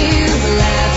you laugh.